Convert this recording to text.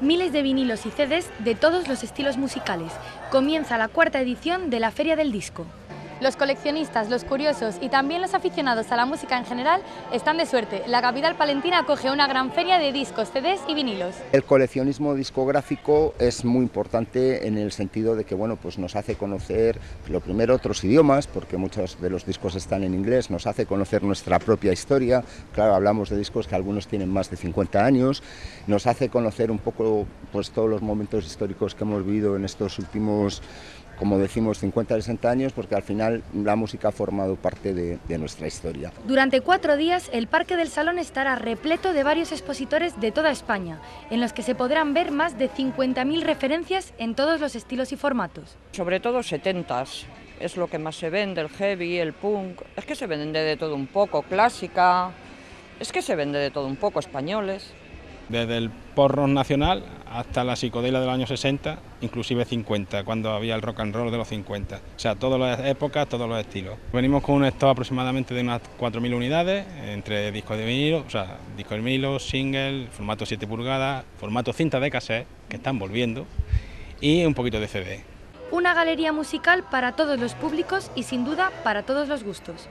miles de vinilos y CDs de todos los estilos musicales. Comienza la cuarta edición de la Feria del Disco. Los coleccionistas, los curiosos y también los aficionados a la música en general están de suerte. La capital palentina acoge una gran feria de discos, CDs y vinilos. El coleccionismo discográfico es muy importante en el sentido de que bueno, pues nos hace conocer, lo primero, otros idiomas, porque muchos de los discos están en inglés, nos hace conocer nuestra propia historia. Claro, hablamos de discos que algunos tienen más de 50 años, nos hace conocer un poco pues, todos los momentos históricos que hemos vivido en estos últimos como decimos, 50-60 años, porque al final la música ha formado parte de, de, nuestra historia. Durante cuatro días, el Parque del Salón estará repleto de varios expositores de toda España, en los que se podrán ver más de 50.000 referencias en todos los estilos y formatos. Sobre todo 70s, es lo que más se vende, el heavy, el punk, es que se vende de todo un poco, clásica, es que se vende de todo un poco, españoles. Desde el porro nacional hasta la psicodelia de los años 60, inclusive 50, cuando había el rock and roll de los 50. O sea, todas las épocas, todos los estilos. Venimos con un stock aproximadamente de unas 4.000 unidades, entre discos de vinilo, o sea, discos de vinilo, single, formato 7 pulgadas, formato cinta de cassette, que están volviendo, y un poquito de CD. Una galería musical para todos los públicos y sin duda para todos los gustos.